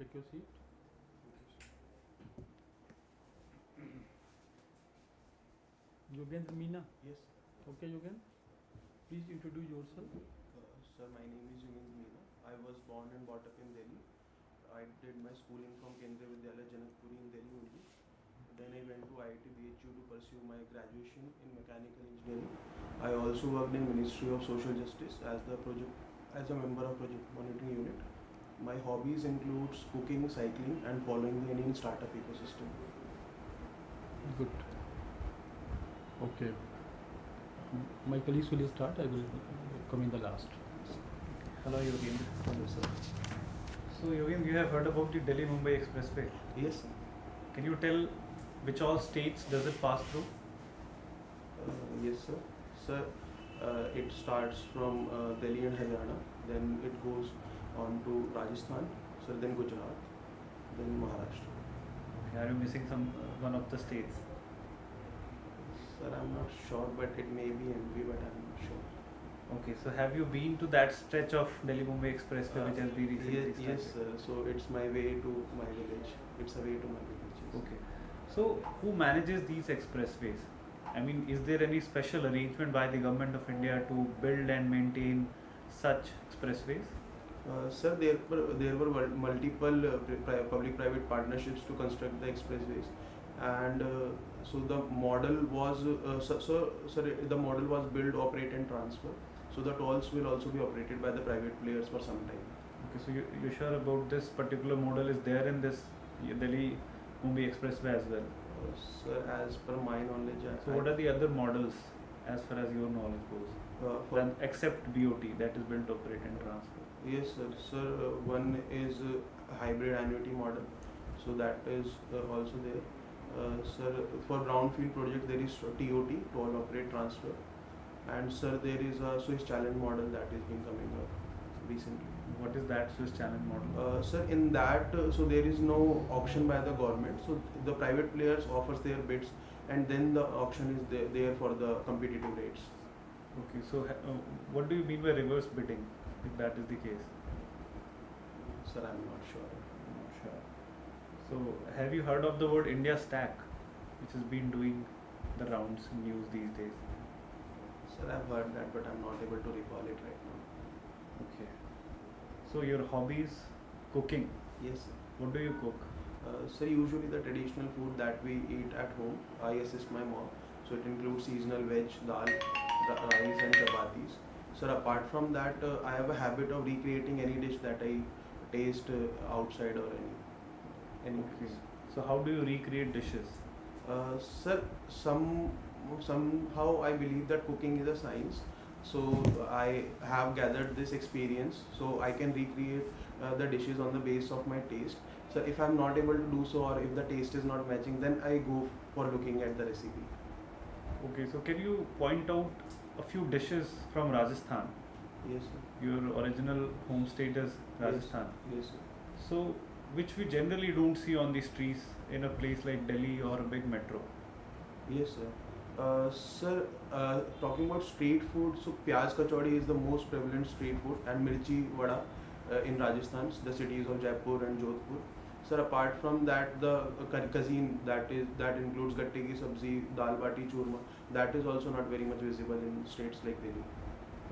Take your seat. Yogendra Meena. Yes. Okay, Yogendra. Please introduce yourself. Uh, sir, my name is Yogendra Meena. I was born and brought up in Delhi. I did my schooling from Kendriya Vidyalaya Janakpuri in Delhi only. Then I went to IIT BHU to pursue my graduation in mechanical engineering. I also worked in Ministry of Social Justice as the project as a member of project monitoring unit. My hobbies includes cooking, cycling, and following the Indian startup ecosystem. Good. Okay. M- My colleagues will start. I will come in the last. Hello, Yogendra. Hello, sir. So, Yogendra, you have heard about the Delhi Mumbai Expressway. Yes, sir. Can you tell which all states does it pass through? Uh, yes, sir. Sir, uh, it starts from uh, Delhi and Haryana, then it goes on to Rajasthan, sir, then Gujarat, then Maharashtra. Okay, Are you missing some uh, one of the states? Sir, I'm not sure, but it may be MP, but I'm not sure. Okay, so have you been to that stretch of Delhi Mumbai Expressway which has been recently yes, started? yes, sir. So it's my way to my village. It's a way to my village. yes. Okay. So, who manages these expressways? I mean, is there any special arrangement by the government of India to build and maintain such expressways? Uh, sir, there were, there were multiple uh, pri- pri- public-private partnerships to construct the expressways, and uh, so the model was uh, so, so, so the model was build, operate, and transfer. So the tolls will also be operated by the private players for some time. Okay, so you, you're sure about this particular model is there in this Delhi Mumbai Expressway as well? Uh, sir, as per my knowledge, I, So, what are the other models as far as your knowledge goes? uh, except BOT, that is built, operate, and transfer. Yes, sir. Sir, uh, one is uh, hybrid annuity model, so that is uh, also there. Uh, sir, for brownfield project there is TOT, toll operate transfer, and sir there is a Swiss challenge model that is been coming up recently. What is that Swiss challenge model? Uh, sir, in that uh, so there is no auction by the government, so the private players offers their bids, and then the auction is there, there for the competitive rates. Okay, so uh, what do you mean by reverse bidding, if that is the case? Sir, I'm not sure. I'm not sure. So, have you heard of the word India Stack, which has been doing the rounds in news these days? Sir, I've heard that, but I'm not able to recall it right now. Okay. So, your hobbies, cooking. Yes, sir. What do you cook? Uh, so usually the traditional food that we eat at home, I assist my mom. So it includes seasonal veg, dal, rice and chapatis. So apart from that, uh, I have a habit of recreating any dish that I taste uh, outside or any any Okay. place. So, how do you recreate dishes? Uh, sir, some somehow I believe that cooking is a science. So I have gathered this experience, so I can recreate uh, the dishes on the base of my taste. So if I'm not able to do so, or if the taste is not matching, then I go for looking at the recipe. Okay, so can you point out a few dishes from Rajasthan? Yes, sir. Your original home state is Rajasthan. Yes, sir. So, which we generally don't see on the streets in a place like Delhi or a big metro. Yes, sir. Uh, sir, uh, talking about street food, so pyaz kachori is the most prevalent street food, and mirchi vada uh, in Rajasthan, the cities of Jaipur and Jodhpur. Sir, apart from that, the cuisine that is that includes gatte ki sabzi, dal bati churma, that is also not very much visible in states like Delhi.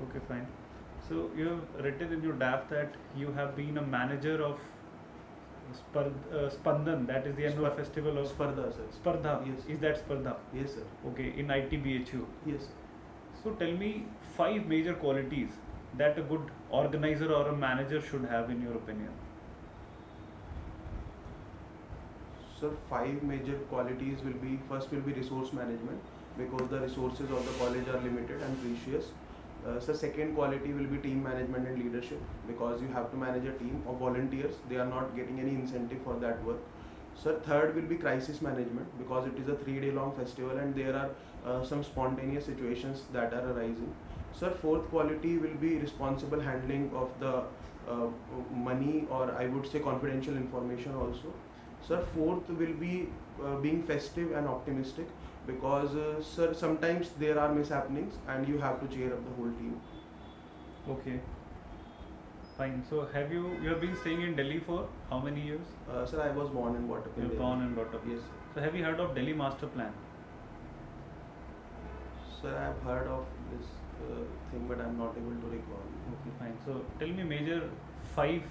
Okay, fine. So, you have written in your DAF that you have been a manager of Spar- uh, Spandan, that is the annual Spar- festival of Spardha, sir. Spardha. Yes. Is that Spardha? Yes, sir. Okay, in ITBHU. Yes, sir. So tell me five major qualities that a good organizer or a manager should have in your opinion. So five major qualities will be first will be resource management because the resources of the college are limited and precious. Uh, so second quality will be team management and leadership because you have to manage a team of volunteers. They are not getting any incentive for that work. So third will be crisis management because it is a three-day long festival and there are uh, some spontaneous situations that are arising. So fourth quality will be responsible handling of the uh, money or I would say confidential information also. Sir, fourth will be uh, being festive and optimistic because, uh, sir, sometimes there are mishappenings and you have to cheer up the whole team. Okay. Fine. So have you you have been staying in Delhi for how many years? Uh, sir, I was born and brought up in You're Delhi. born and brought up. Yes. So have you heard of Delhi Master Plan? Sir, I have heard of this uh, thing, but I'm not able to recall. Okay, fine. So tell me major five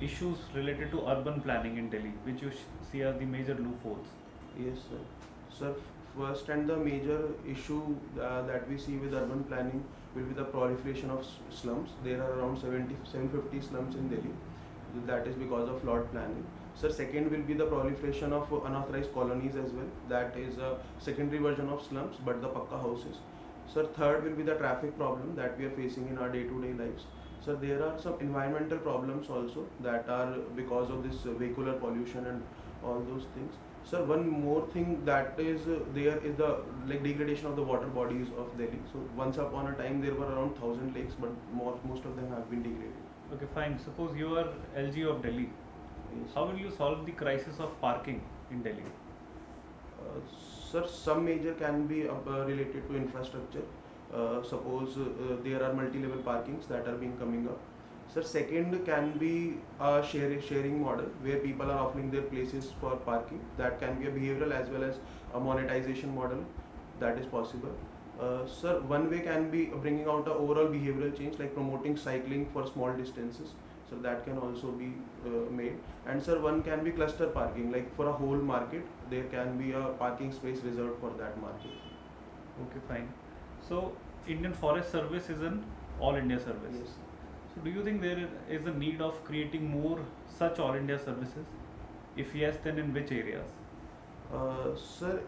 issues related to urban planning in Delhi, which you see are the major loopholes. Yes, sir. Sir, first and the major issue uh, that we see with urban planning will be the proliferation of slums. There are around 70, 750 slums in Delhi. That is because of flawed planning. Sir, second will be the proliferation of unauthorized colonies as well. That is a secondary version of slums, but the pakka houses. Sir, third will be the traffic problem that we are facing in our day-to-day lives. So there are some environmental problems also that are because of this vehicular pollution and all those things. Sir, one more thing that is uh, there is the like degradation of the water bodies of Delhi. So once upon a time there were around thousand lakes, but most most of them have been degraded. Okay, fine. Suppose you are LG of Delhi. Yes. How will you solve the crisis of parking in Delhi? Uh, sir, some major can be uh, related to infrastructure. Uh, suppose uh, there are multi-level parkings that are being coming up. Sir, second can be a share, sharing model where people are offering their places for parking. That can be a behavioral as well as a monetization model. That is possible. Uh, sir, one way can be bringing out a overall behavioral change like promoting cycling for small distances. So that can also be uh, made. And sir, one can be cluster parking like for a whole market there can be a parking space reserved for that market. Okay, fine. So Indian Forest Service is an all India service. Yes. So do you think there is a need of creating more such all India services? If yes, then in which areas? Uh, sir,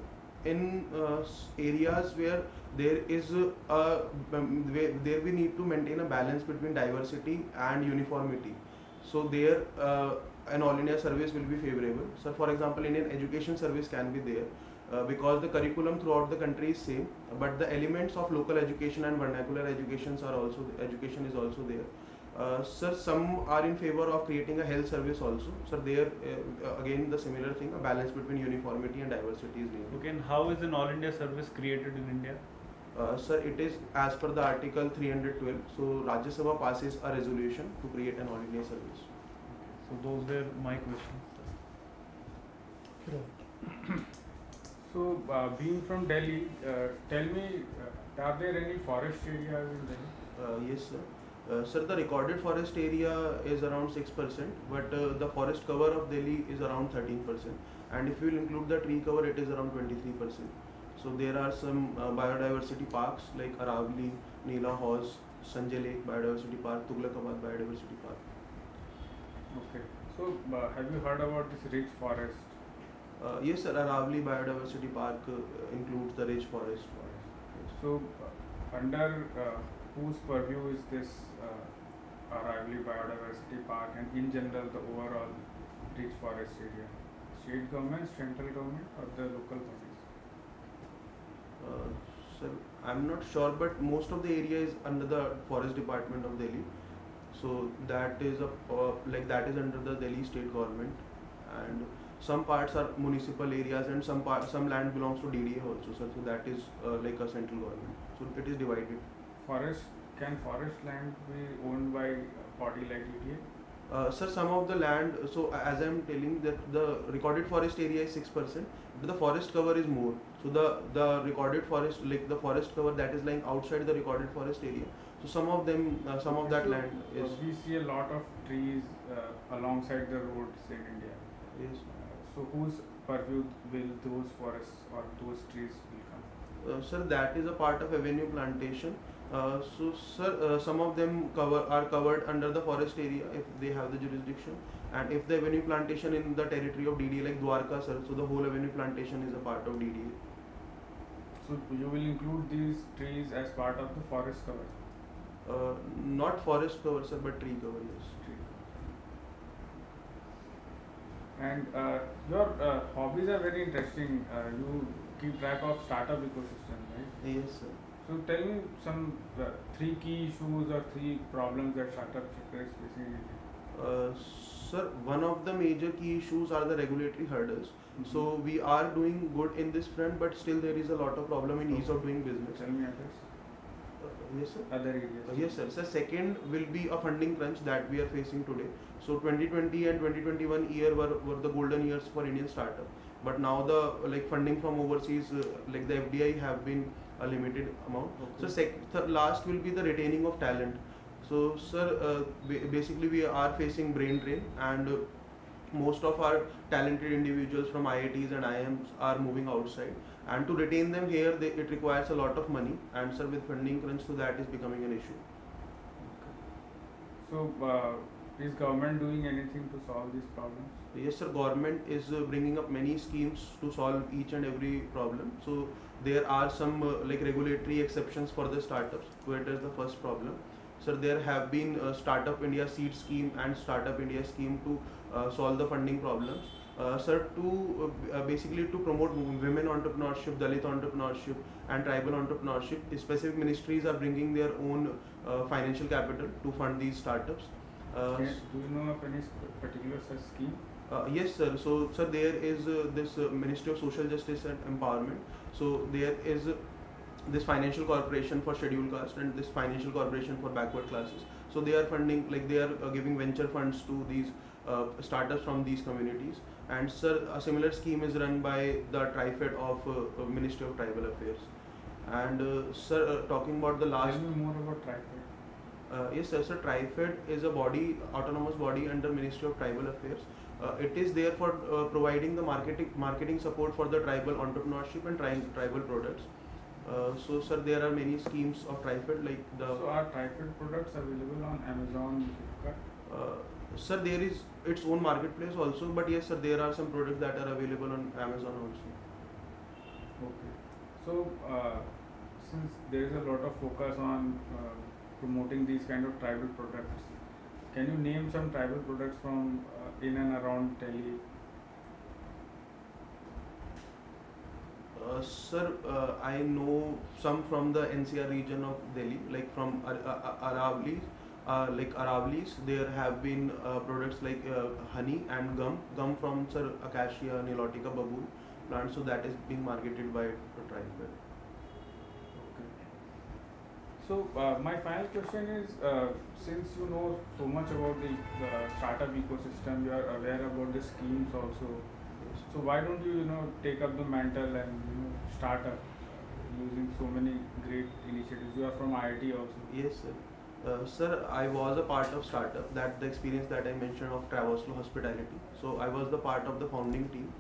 in uh, areas where there is a um, where there we need to maintain a balance between diversity and uniformity. So there uh, an all India service will be favorable. So for example, Indian education service can be there. Uh, because the curriculum throughout the country is same, but the elements of local education and vernacular educations are also education is also there. Uh, sir, some are in favor of creating a health service also. Sir, there uh, again the similar thing, a balance between uniformity and diversity is needed. Okay, and how is an all India service created in India? Uh, sir, it is as per the Article 312. So Rajya Sabha passes a resolution to create an all India service. Okay. So those were my questions. So, uh, being from Delhi, uh, tell me, uh, are there any forest areas in Delhi? Uh, yes, sir. Uh, sir, the recorded forest area is around 6%, but uh, the forest cover of Delhi is around 13%. And if you will include the tree cover, it is around 23%. So there are some uh, biodiversity parks like Aravali, Neela Hauz, Sanjay Lake Biodiversity Park, Tughlakabad Biodiversity Park. Okay. So, uh, have you heard about this Ridge forest? Uh, yes, sir, Aravali Biodiversity Park uh, includes the Ridge forest. Yes. So, uh, under whose purview is this uh, Aravali Biodiversity Park and in general the overall Ridge forest area? State government, central government, or the local bodies? Uh, sir, I'm not sure, but most of the area is under the Forest Department of Delhi. So that is a uh, like that is under the Delhi state government, and some parts are municipal areas, and some part some land belongs to DDA also, sir. So that is uh, like a central government. So it is divided. Forest can forest land be owned by a body like DDA? Uh, sir, some of the land. So as I'm telling that the recorded forest area is six percent, but the forest cover is more. So the the recorded forest like the forest cover that is lying outside the recorded forest area. So some of them, uh, some of that land is. we see a lot of trees uh, alongside the roads in India. Yes. So whose purview will those forests or those trees will come? Uh, sir, that is a part of avenue plantation. Uh, so, sir, uh, some of them cover are covered under the forest area if they have the jurisdiction, and if the avenue plantation in the territory of DDA like Dwarka, sir, so the whole avenue plantation is a part of DDA. So you will include these trees as part of the forest cover. Uh, not forest cover, sir, but tree cover. Yes. Tree. And uh, your uh, hobbies are very interesting. Uh, you keep track of startup ecosystem, right? Yes, sir. So tell me some uh, three key issues or three problems that startup sector is facing. Uh, sir, one of the major key issues are the regulatory hurdles. Mm-hmm. So we are doing good in this front, but still there is a lot of problem in ease of doing business. Tell me others. Yes, sir. other areas? Uh, Yes, sir. So second will be a funding crunch that we are facing today. So 2020 and 2021 year were, were the golden years for Indian startup. But now the like funding from overseas, uh, like the FDI, have been a limited amount. So sec- th- last will be the retaining of talent. So sir, uh, ba- basically we are facing brain drain and. Uh, most of our talented individuals from IITs and IIMs are moving outside and to retain them here they, it requires a lot of money. And sir with funding crunch so that is becoming an issue. So, uh, is government doing anything to solve these problems? yes sir. Government is uh, bringing up many schemes to solve each and every problem. So there are some uh, like regulatory exceptions for the startups. Where it is the first problem. Sir there have been uh, startup india seed scheme and startup india scheme to uh, solve the funding problems uh, sir to uh, uh, basically to promote women entrepreneurship dalit entrepreneurship and tribal entrepreneurship specific ministries are bringing their own uh, financial capital to fund these startups uh, Can, do you know of any particular such scheme? uh, yes, sir. So, sir, there is uh, this uh, Ministry of Social Justice and Empowerment. So, there is this financial corporation for scheduled caste and this financial corporation for backward classes. So, they are funding, like they are uh, giving venture funds to these uh, startups from these communities. And, sir, a similar scheme is run by the TriFed of uh, Ministry of Tribal Affairs. And, uh, sir, uh, talking about the last. Tell me more about TriFed. Uh, yes, sir. Sir, TriFed is a body, autonomous body under Ministry of Tribal Affairs. Uh, it is there for uh, providing the marketing marketing support for the tribal entrepreneurship and tri- tribal products. Uh, so, sir, there are many schemes of TriFed like the. So, are TriFed products available on Amazon, Flipkart? Uh, sir, there is its own marketplace also, but yes, sir, there are some products that are available on Amazon also. Okay. So, uh, since there is a lot of focus on uh, promoting these kind of tribal products, can you name some tribal products from uh, in and around Delhi? Uh, sir, uh, I know some from the NCR region of Delhi, like from Ar- Ar- Ar- Aravlis. Uh, like Aravlis, there have been uh, products like uh, honey and gum, gum from Sir Acacia nilotica babool plant, so that is being marketed by TriFed. Okay. So, uh, my final question is uh, since you know so much about the uh, startup ecosystem, you are aware about the schemes also. So, why don't you, you know, take up the mantle and you know, start up uh, using so many great initiatives? You are from IIT also. Yes, sir. Uh, sir, I was a part of startup. That the experience that I mentioned of Traversal Hospitality. So I was the part of the founding team.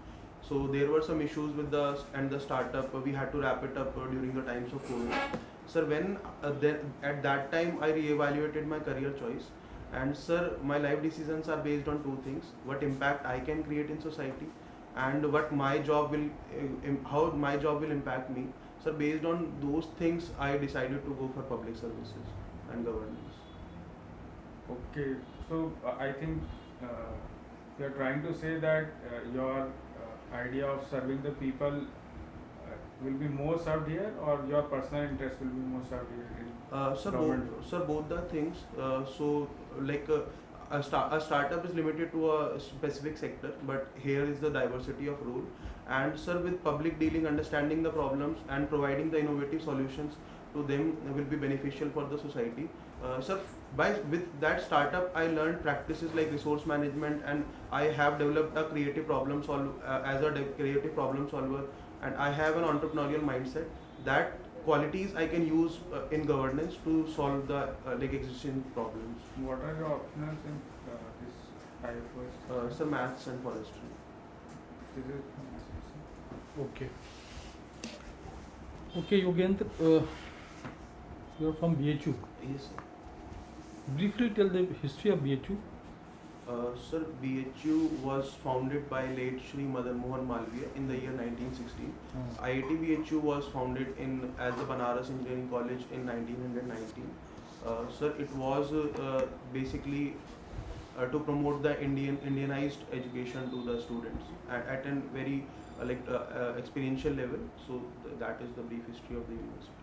So there were some issues with the and the startup. We had to wrap it up uh, during the times of COVID. Sir, when uh, then at that time I reevaluated my career choice, and sir, my life decisions are based on two things: what impact I can create in society, and what my job will, uh, how my job will impact me. So based on those things, I decided to go for public services and governance. Okay, so uh, I think uh, you are trying to say that uh, your uh, idea of serving the people uh, will be more served here, or your personal interest will be more served here. In Uh, sir, both, sir, both the things. Uh, so, like uh, a, sta- a startup is limited to a specific sector, but here is the diversity of role. And sir, with public dealing, understanding the problems and providing the innovative solutions to them will be beneficial for the society. Uh, sir, by with that startup, I learned practices like resource management, and I have developed a creative problem solve uh, as a creative problem solver, and I have an entrepreneurial mindset. That qualities I can use uh, in governance to solve the uh, like existing problems. what are your options in uh, this diverse? Uh, so maths and forestry. This is from my side, sir. Okay. Okay, Yogendra, uh, you're from BHU. Yes. Sir. Briefly tell the history of BHU. Uh, sir, BHU was founded by late Shri Madan Mohan Malviya in the year 1916. IIT BHU was founded in as the Banaras Engineering College in 1919. Uh, sir, it was uh, basically uh, to promote the Indian Indianized education to the students at, at a very uh, like uh, uh, experiential level. So th- that is the brief history of the university.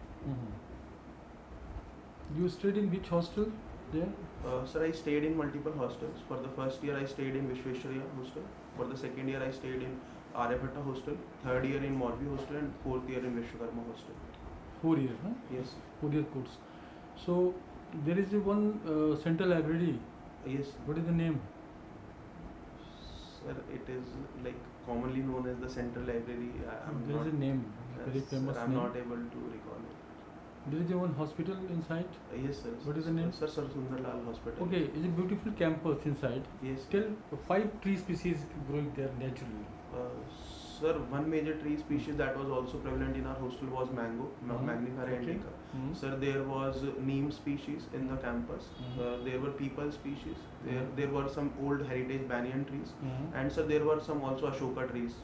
You stayed in which hostel there? Uh, sir, I stayed in multiple hostels. For the first year, I stayed in Vishweshwarya hostel. For the second year, I stayed in Aryabhatta hostel. Third year in Morbi hostel, and fourth year in Vishwakarma hostel. Four years, huh? Yes. Four year course. So there is one uh, central library. Yes, What is the name? sir. It is like commonly known as the Central Library. I, I'm there not. is a name, very yes, famous sir, I'm name. not able to recall it. There is one hospital inside. Yes, sir. What is the name? Sir, Sir Sundarlal Hospital. Okay, it's a beautiful campus inside. Yes. Tell five tree species growing there naturally. Uh, sir, one major tree species that was also prevalent in our hostel was mango, Ma- Mhm. Magnifera Okay. indica. Sir, there was neem species in the campus. Mhm. Uh, there were peepal species. There, Mhm. there were some old heritage banyan trees, Mhm. and sir, there were some also Ashoka trees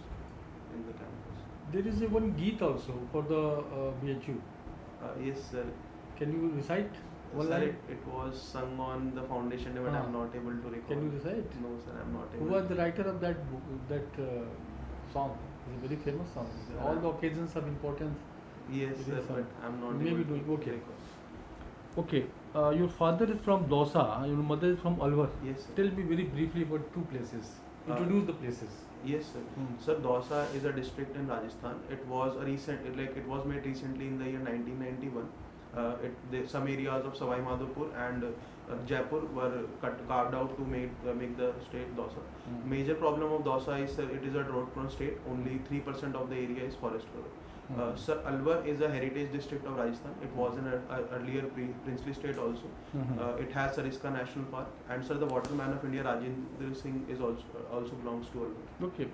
in the campus. There is a one Geet also for the uh, BHU. Uh, yes, sir. Can you recite one sir, line? it, it was sung on the foundation day, but Ah. I'm not able to recall. Can you recite? No, sir, I'm not Who was the writer of that book, that uh, song? It's a very famous song. All the occasions of importance. Yes, It sir, sung. but I'm not Maybe able to okay. recall. Okay, uh, your father is from Dausa, your mother is from Alwar. Yes, sir. Tell me very briefly about two places. Uh, Introduce the places. Yes, sir. Hmm. Sir, Dausa is a district in Rajasthan. It was a recent, like it was made recently in the year 1991. Uh, it, the, some areas of Savai Madhopur and uh, Jaipur were cut, carved out to make uh, make the state Dausa. Mm. Major problem of Dausa is sir, it is a drought-prone state. Only three percent of the area is forest cover. Uh, sir, Alwar is a heritage district of Rajasthan. It was in a, a earlier pre- princely state also. Mhm. Uh, it has Sariska National Park, and sir, the waterman of India, Rajendra Singh, is also uh, also belongs to Alwar. Okay.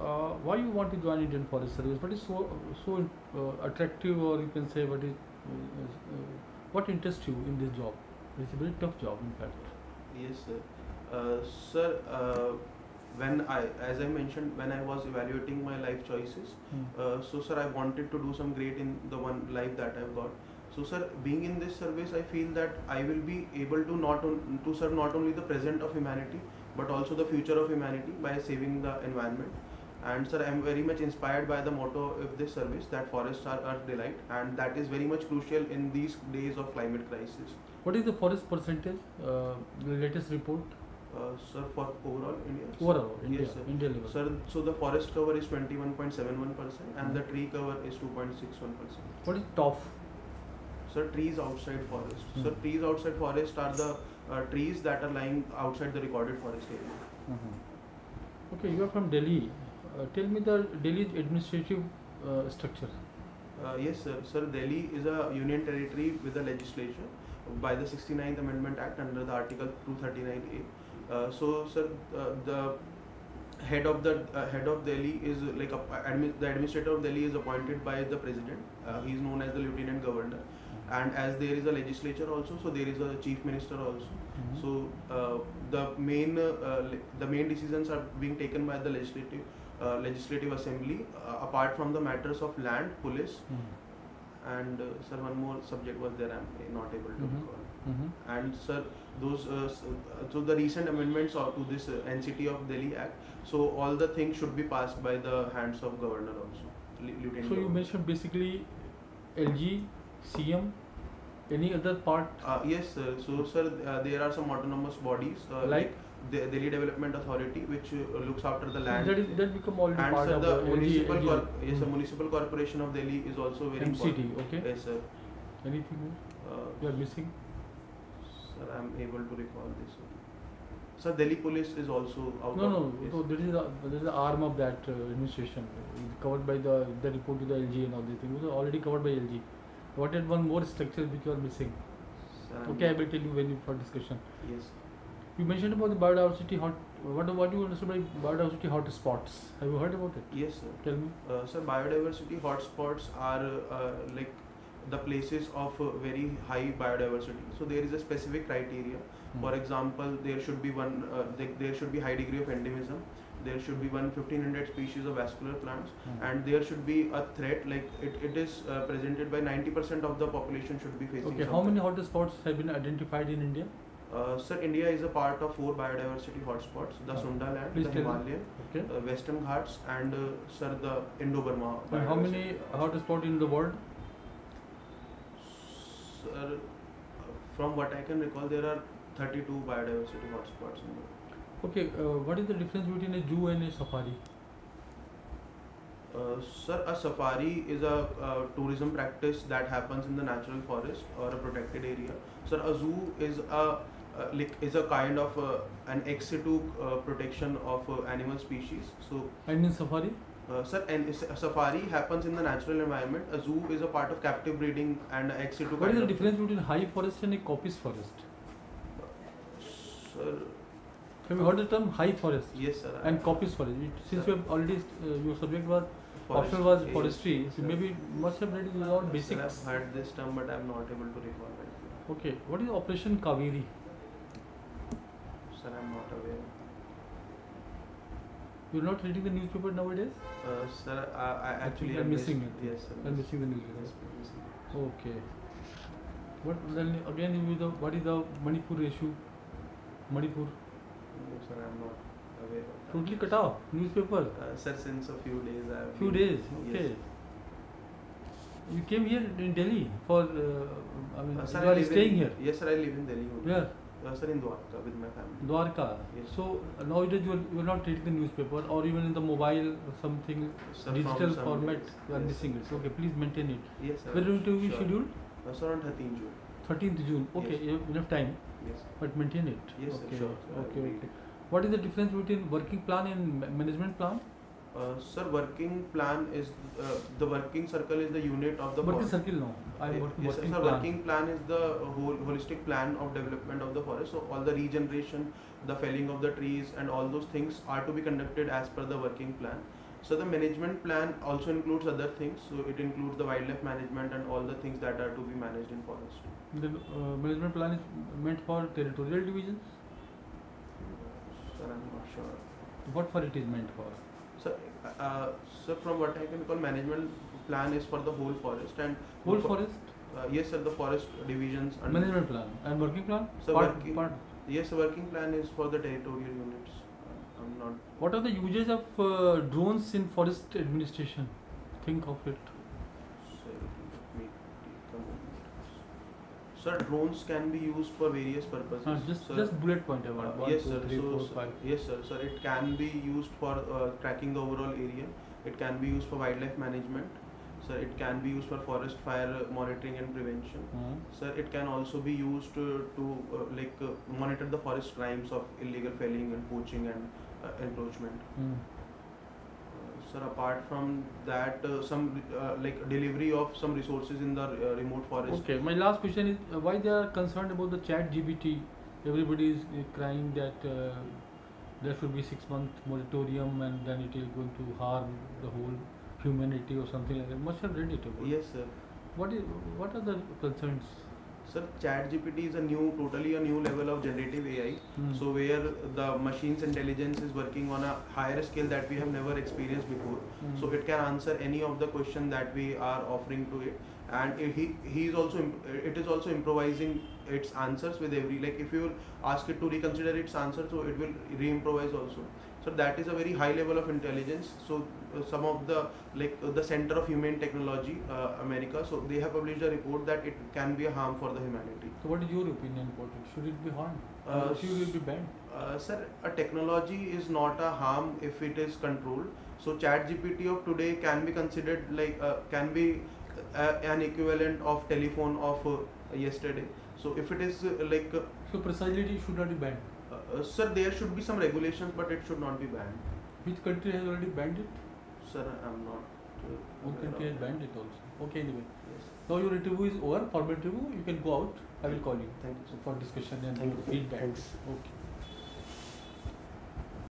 Uh, why you want to join Indian Forest Service? What is so so uh, attractive, or you can say what is uh, uh, what interests you in this job? It's a very tough job, in fact. Yes, sir. Uh, sir, uh, when I, as I mentioned, when I was evaluating my life choices, uh, so sir, I wanted to do some great in the one life that I've got. So, sir, being in this service, I feel that I will be able to not on, to serve not only the present of humanity, but also the future of humanity by saving the environment. And sir, I am very much inspired by the motto of this service that forests are our delight, and that is very much crucial in these days of climate crisis. What is the forest percentage? Uh, the latest report. Uh, sir, for overall India. Overall, India, Yes, sir. India level. Sir, so the forest cover is 21.71% and the tree cover is 2.61%. What is TOF? Sir, trees outside forest. Hmm. Sir, trees outside forest are the uh, trees that are lying outside the recorded forest area. Mhm. Okay, you are from Delhi. Uh, tell me the Delhi administrative uh, structure. Uh, yes, sir. Sir, Delhi is a union territory with a legislature by the 69th Amendment Act under the Article 239A. Uh, so, sir, uh, the head of the uh, head of Delhi is like a, admi- the administrator of Delhi is appointed by the president. Uh, he is known as the lieutenant governor, and as there is a legislature also, so there is a chief minister also. Mhm. So uh, the main uh, le- the main decisions are being taken by the legislative uh, legislative assembly uh, apart from the matters of land, police, Mhm. and sir one more subject was there I'm not able to Mhm. recall. Mhm. And sir, those uh, uh, so the recent amendments are to this uh, NCT of Delhi Act. So all the things should be passed by the hands of governor also. Lieutenant So you mentioned basically LG, CM, any other part Uh, yes, sir. So, sir, uh, there are some autonomous bodies uh, Like? the Delhi Development Authority, which uh, looks after the land. that is that become already and part sir, of the LG, municipal LG. corp- yes, the Mm. municipal corporation of Delhi is also very MCD, important. okay. Yes, sir. Anything more Uh, you are missing? Sir, I'm able to recall this. Sir, Delhi Police is also out. No, no. yes. So there is a there is an arm of that uh, administration covered by the the report to the LG and all these things. It was already covered by LG. What is one more structure which you are missing? Sir, I'm Okay, I will tell you when you for discussion. Yes. You mentioned about the biodiversity hot. What what do you understand by biodiversity hotspots? Have you heard about it? Yes, sir. Tell me. Uh, sir, biodiversity hotspots are uh, like the places of uh, very high biodiversity. So there is a specific criteria. For Hmm. example, there should be one. Uh, there, there should be high degree of endemism. There should be one 1500 species of vascular plants, Hmm. and there should be a threat. Like it, it is uh, presented by 90% of the population should be facing. Okay, some how many hotspots have been identified in India? Uh, sir, India is a part of four biodiversity hotspots: the Ah. Sundaland, Please the. Himalayan, Okay. uh, Western Ghats, and uh, sir, the Indo-Burma. How many hotspots in the world? Sir, from what I can recall, there are 32 biodiversity hotspots in the Okay, uh, what is the difference between a zoo and a safari? Uh, sir, a safari is a uh, tourism practice that happens in the natural forest or a protected area. Sir, a zoo is a uh, like is a kind of uh, an ex situ uh, protection of uh, animal species. So, And in safari? Uh, sir, and safari happens in the natural environment. A zoo is a part of captive breeding and ex situ. What is the difference between high forest and a coppice forest? Sir, Have you heard the term high forest yes, sir. and coppice forest? Since Sir. you have already, uh, your subject was, Forest- optional was yes, forestry, so maybe must have read it all Sir, basics. I've heard this term, but I'm not able to recall now. Okay, what is Operation Kaveri? Sir, I'm not aware. You're not reading the newspaper nowadays? Uh, sir, I, I actually I'm missing it. Yes, sir. I'm missing the newspaper. Missing it. Okay. What then again the what is the Manipur issue? Manipur No, sir, I'm not aware of that. totally cut off newspaper. Uh, sir, since a few days I've Few been- days. Okay. Yes. You came here in Delhi for. Uh, I mean, Uh, sir, you I are staying in, here. Yes, sir, I live in Delhi only. Uh, sir, in Dwarka with my family. Dwarka. Yes. So uh, nowadays you are, you are not reading the newspaper or even in the mobile or something Sir, from digital some format days. you are Yes, missing sir. it. So, okay, please maintain it. Yes, sir. When will it be Sure. scheduled? Uh, sir, on 13 June. 13th June. Okay, Yes. you have enough time, Yes. but maintain it. Yes, sir, okay. sure, sir, I will Okay, read okay. What is the difference between working plan and ma- management plan? Uh, sir, working plan is uh, the working circle is the unit of the working forest. circle no. I work, yes, sir, working sir, plan. working plan is the whole holistic plan of development of the forest. So all the regeneration, the felling of the trees, and all those things are to be conducted as per the working plan. So the management plan also includes other things. So it includes the wildlife management and all the things that are to be managed in forest. The uh, management plan is meant for territorial divisions. Sir, I'm not sure. What for it is meant for? So, uh, so from what I can recall, management plan is for the whole forest and Whole for- forest Uh, yes, sir. The forest divisions. under- management plan and working plan. So part, working- part. Yes, working plan is for the territorial units. Uh, I'm not. What are the uses of uh, drones in forest administration? Think of it. Sir, drones can be used for various purposes. Uh, just Sir, just bullet point I uh. One, yes, two, sir. three, so, four, five. yes, sir. Sir, it can be used for uh, tracking the overall area. It can be used for wildlife management. Sir, it can be used for forest fire uh, monitoring and prevention. Uh, Sir, it can also be used to, to uh, like uh, monitor the forest crimes of illegal felling and poaching and uh, encroachment. mm. Sir, apart from that, uh, some uh, like delivery of some resources in the uh, remote forest. Okay, my last question is uh, why they are concerned about the ChatGPT? Everybody is uh, crying that uh, there should be six month moratorium and then it is going to harm the whole humanity or something like that. Must have read it about. Yes, sir. What is what are the concerns? Sir, ChatGPT is a new, totally a new level of generative AI. Hmm. So where the machine's intelligence is working on a higher scale that we have never experienced before. Hmm. So it can answer any of the question that we are offering to it, and he he is also it is also improvising its answers with every like if you ask it to reconsider its answer, so it will re-improvise also. So that is a very high level of intelligence. So uh, some of the like uh, the Center of Humane Technology, uh, America, so they have published a report that it can be a harm for the humanity. So what is your opinion about it? Should it be harmed? Uh, should it be banned? Uh, sir, a technology is not a harm if it is controlled. So ChatGPT of today can be considered like uh, can be uh, an equivalent of telephone of uh, yesterday. So if it is uh, like uh, So precisely it should not be banned. Uh, sir, there should be some regulations, but it should not be banned. Which country has already banned it? Sir, I'm not. Uh, One country has banned it also. Okay, anyway. Yes. Now your interview is over. Formal interview. You can go out. I will call you Thank you. for discussion and Thank you. feedback. Thanks. Okay.